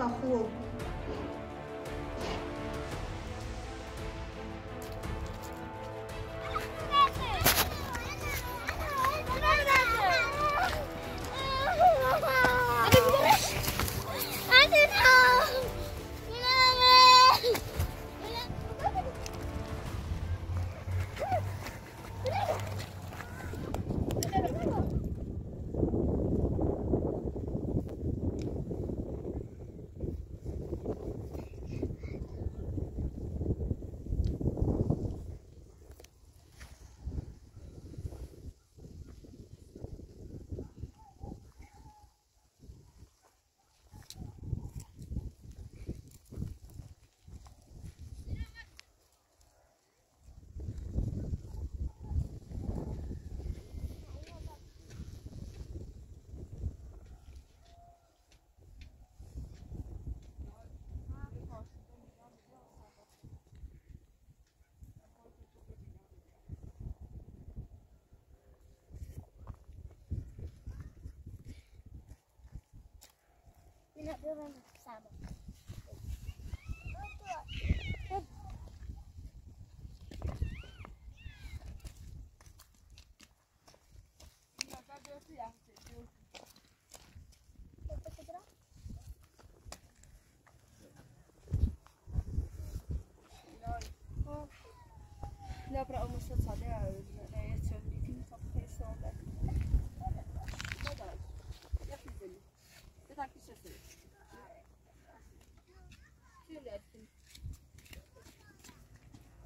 保护 Tidak not doing salmon.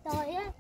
讨厌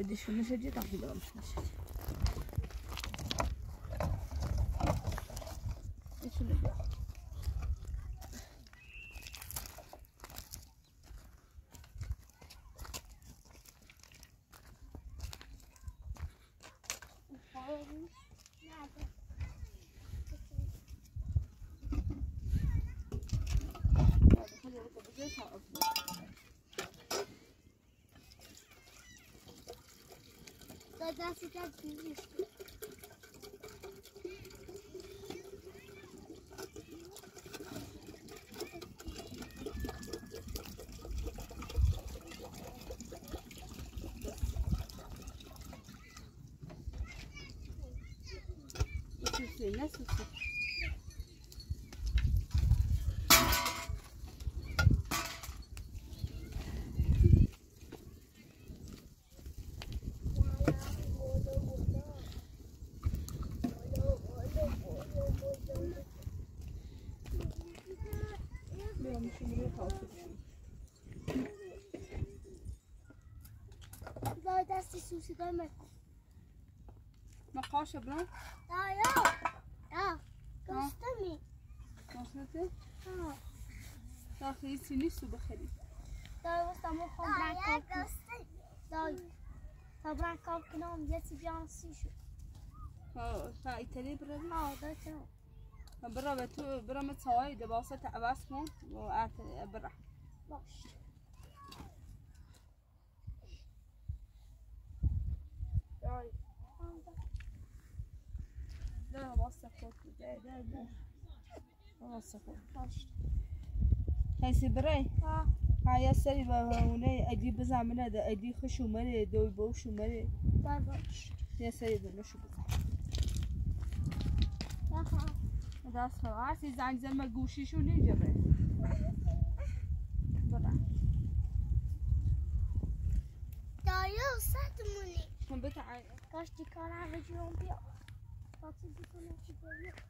যদি শুনে সেজে তাহলে অংশ داداش داد بیش داداش سوسی دارم مقاش برا دایا دا گستمی ماشنته ها داخلی سینی سو بخری دایا وستم خون برکاب دایا تا برکاب کنم یه سی بیان سی شد ها تا ایتالی برا ها دایا برا به تو برا متساوي ده باسه عباس كون وقعت برا باسه كوت ده ده ده باسه كوت باش هسي براي ها هاي سري بهوني ادي بزعمنا ده ادي خشو مري دوي بوشو مري داي باش سري ده مشو بزع ها ده اسمه عارفي زعن زي ما جوشي شو نيجي برا برا دایا صدمونی من بتاع کاش دیکار همه جون بیا کاش دیکار همه بیا Yine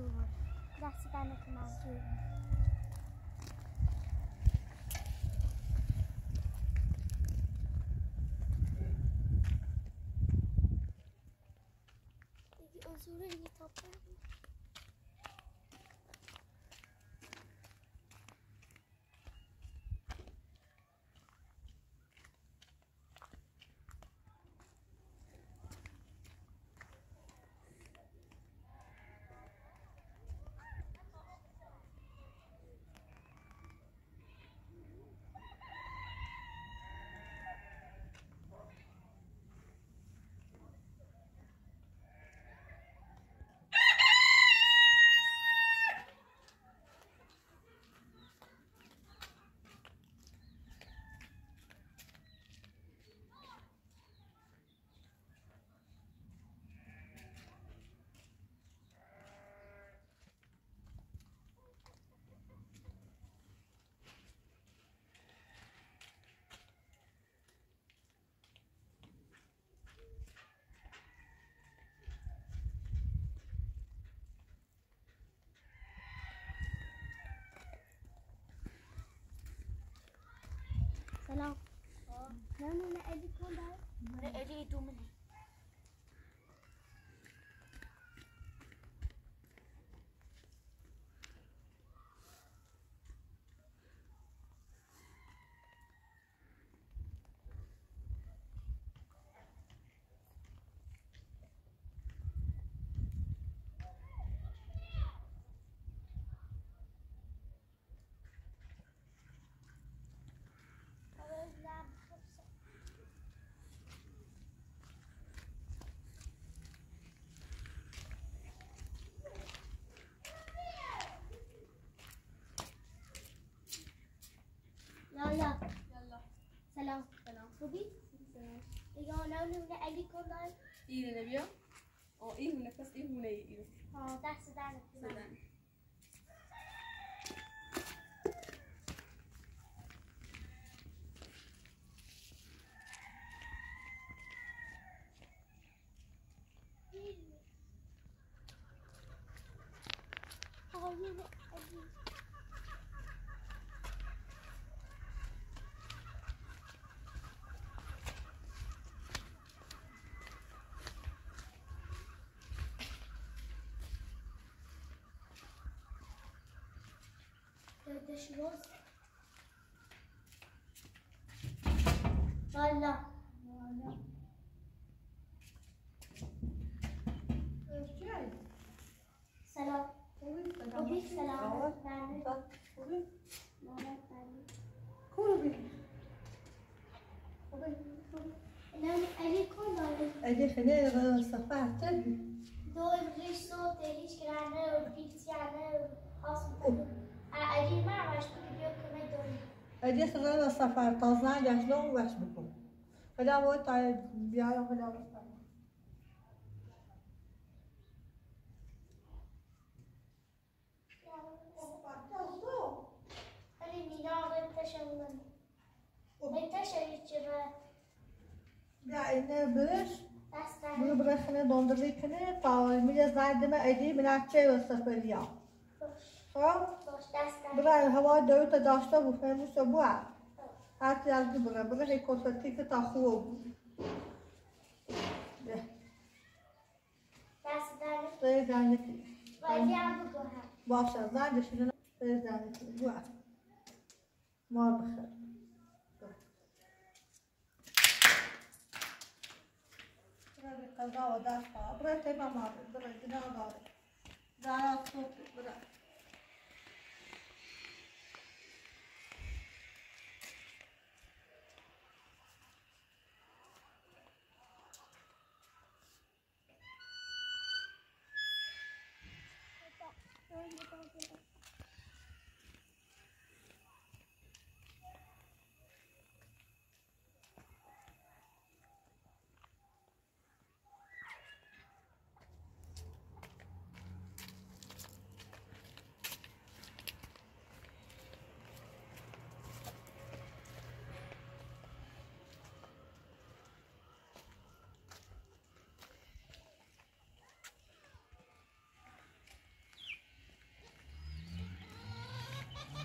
pessoas já se vai no canal de hoje. Os urinhos estão perto. نه نه نه ادی کن دار نه ادی دو منی لا لا. يلا. سلام. سلام. خوبي آه، سلام أيوه أنا هنا أجي كون إيه نبيه أو إيه هنا إيه هنا إيه آه ده سدان بله بله. خوبی؟ خوبی؟ نه علی کن داره. اگه خیلی سفر تبی دو امریش صوت هیچ گرانه و پیتیانه و داری. اگه خیلی سفر تازه گشت اون وش بکن خدا بود تا بیایم خدا بود علی مینا بنتشه من. بنتشه هیچی به بیا اینه برش دست bunu در. bırakını dondururken kavurmaya zardımı edeyim minakçe ve sıfırya. برای هوای دایو تا داشته بود فرموش رو بود هرچی از دو بگه بگه هی کنسلتی که تا خوب بود دست داره بایی زنده که باشه زنده شده بایی زنده که بود مار بخیر برای قضا و دست برای تیمه مار برای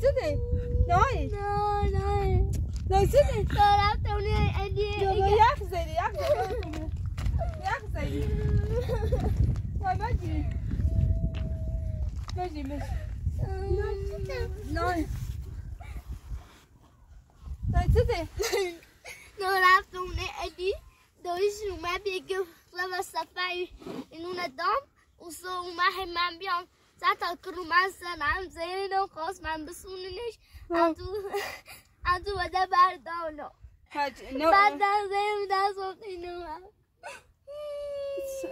sức này Rồi Rồi. Rồi Rồi sức đi Rồi lắm tao đi. Anh đi Rồi rồi ác gì đi ác gì đi. Ác gì Rồi bác gì? Bác gì mình Rồi Rồi sức này Rồi lắm tao đi Anh đi. Dois numa bigu lava safari. E nuna dom, um som uma remambion. Zata kurumasa nam zeno khos man besunish. Adu adu ada bardono. Hadi ne? Bada zeno da sotino.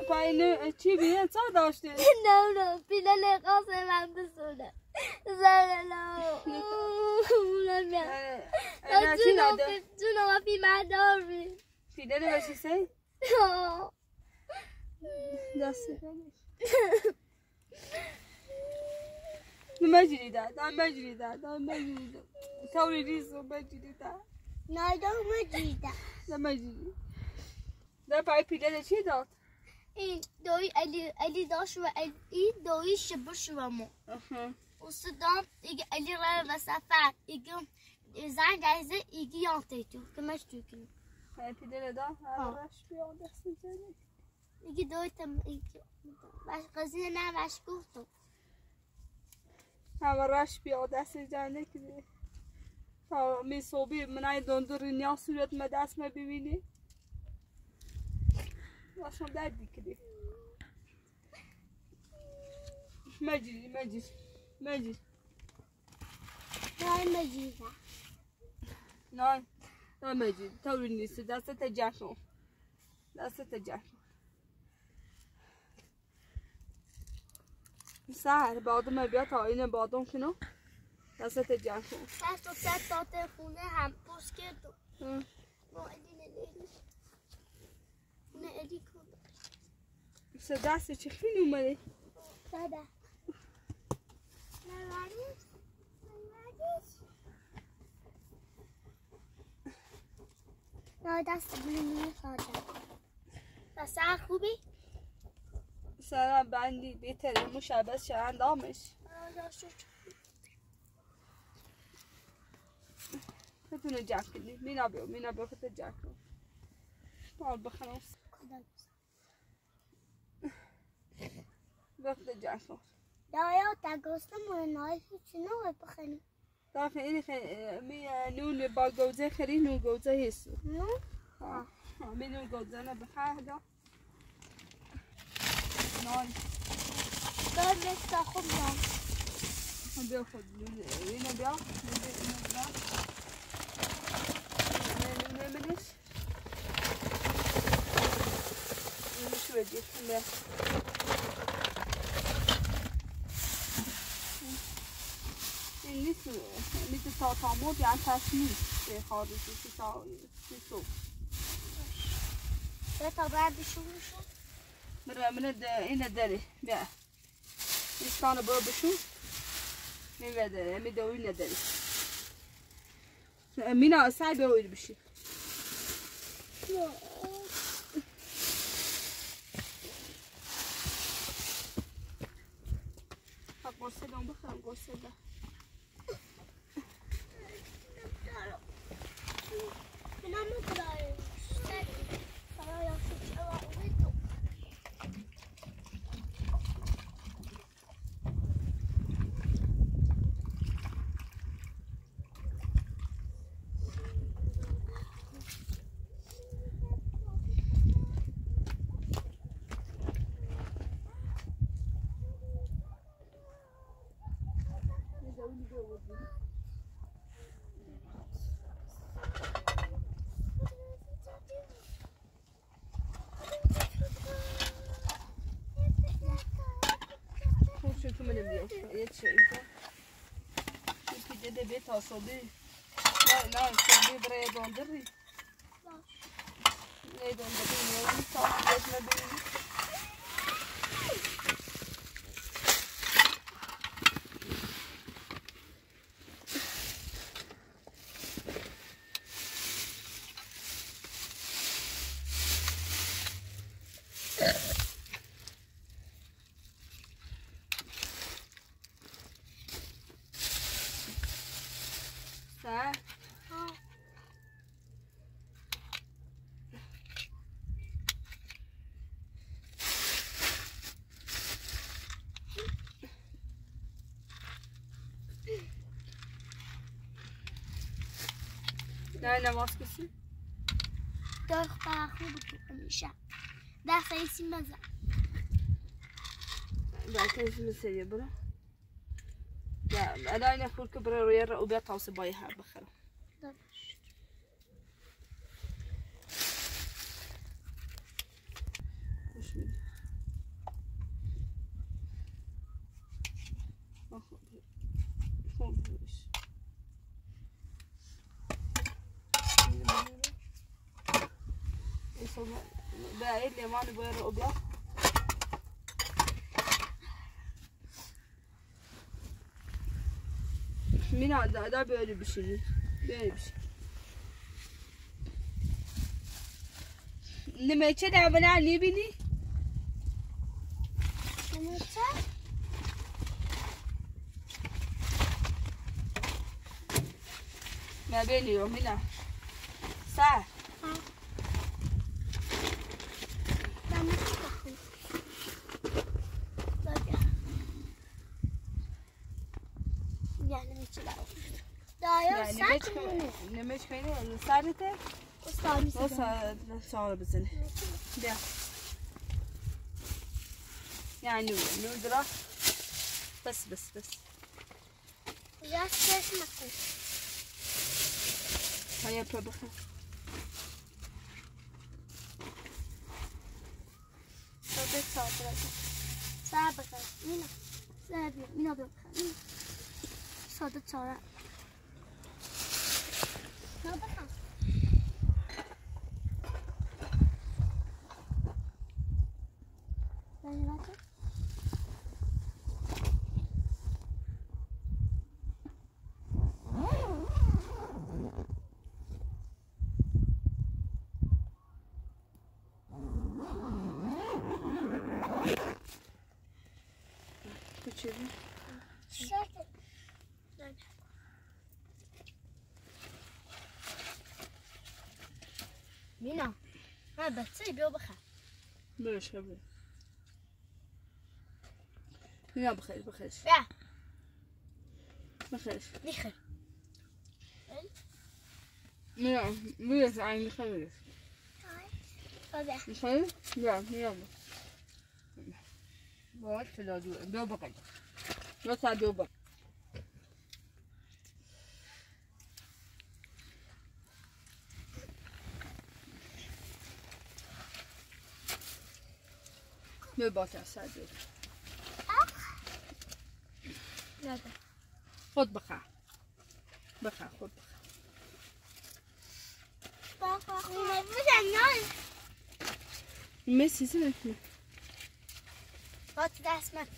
Payını çiviye sağ daştı. No no, pilale khos man besuna. Zalo. La mia. Ana Tu çi non nadı? fais, tu n'en fais ma dormi. Fide ne say? Oh. Nasıl? Imagine that. Imagine that. Imagine that. Tawri riso imagine that. No, don't medita. Imagine. Da pay pide de çi dağıt. E doi ali ali doshwa ali doi shibshwamo. Aha. Usudan igi ali rava safa igi zan gayze igi yantetu. Kama shtukin. Pay pide de da. Araş bir onda sıcak. Igi doi tam igi. Baş qazina na baş onda sıcak ne ki. تا می صبحی منای دندور نیا صورت ما دست ما ببینی. باشم درد بکری مجری مجری مجری No medita. نه نه مجری طوری نیست. دست تجاکم دست تجاکم سهر بادم بیا تا این بادم کنو دست تجاکم Sasto sato te khune ham pusketo. No ali ne ali. Ne ali ko. دست چه خیلی اومده. Na varis. No, دست بلونی ساده. دست خوبی؟ سر بندی بهتره مشبس شه اندامش بتونه جک کنی. مینا بیو مینا بیو خط جک کن. بال بخنم وقت جک کن. دایا تگستم و نایش چنو بخنی داخل اینی خیلی می نون با گوزه خری نون گوزه هستو نو ها ها، می نون گوزه نان دار بستا خوب نام بیا خود اینو بیا. اینو بیا. منش اینو شو بدی بیا این نیست نیست تا تامور یعنی تصمیم خارجی تا نیستو بتا مرة من الد هنا الدري بيع يستانو بو بشو من مينا سايبه ويل بشي قرصه دون بخير قرصه ده من هم کلاه کلاه Não. Não, não, para onde ele Não. Onde não Là, la voir ce que c'est. ده سيسي مزع ده سيسي مسيبرة لا لا نقول كبرة ويرا وبيطعوا صبايها بخرة بقى ايه اللي معني بيرا وبيطع Mina da, da böyle bir şey. Böyle bir şey. لما تشدع بنا ليبني سنتا ما بيني وهنا ساعة Pojkojnë në sarit e? Ostani se. Osa në çarbızın. De. Yani nur dura. Bas bas bas. Yaş kesmesin. Hayır bakın. Sohbet sağ bırakın. Sağ bakın. Mina. Sağ bakın. Mina bakın. Sohbet sağ bırakın. 好不好？بلاش خبر لا بخير بخير يا بخير نخل لا بلاش عين بخير هذا بخير لا يلا بس لا دو دو بقى بس دو بقى Nu bakar så här. هذا خذ بقى بقى خذ بقى بابا ما مش عنان ميسي سنة هات ده اسمك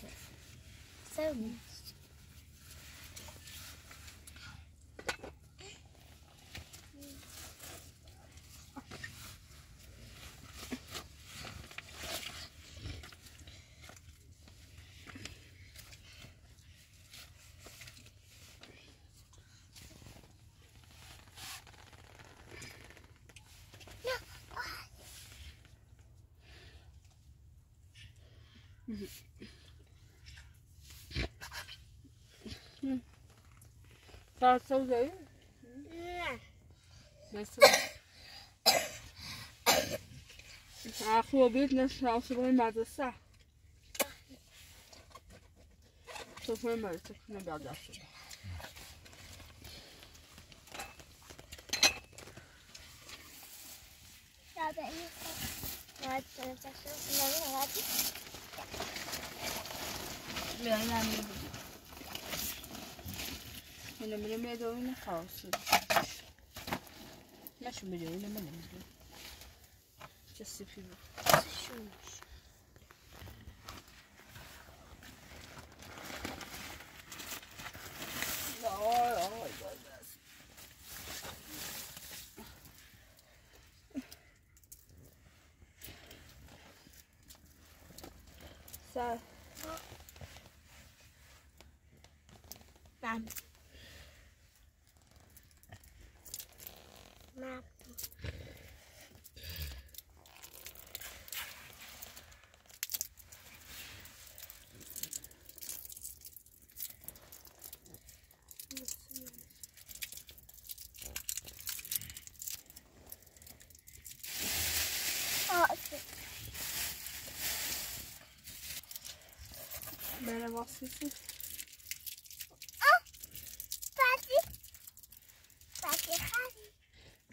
سوي صارت سوداء بس أخوه بيتنا صبحين بعد الساعة صبحين بعد الساعة بعد العصر هذا ايه هذا هذا لا لا هنا من الميدا وهنا خلاص مش مليون هنا من الميدا چه سفیده آی آی سر من من خری.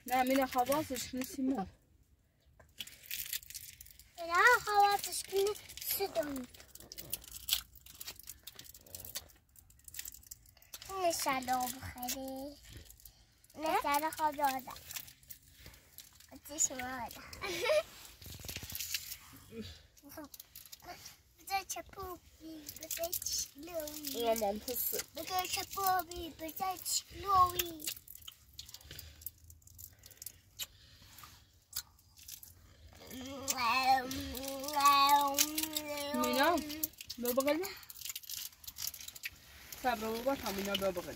نه مینه خواستش نیسیمو نه خواتش کنه صدام. نه سلام بخری نه؟ سر خواب دادم آتیش مادم بذار چپوبی بذار چلوی مامان پسه بذار چپوبی بذار چلوی مینا بیا بغل من صبر بابا تا مینا بیا بغل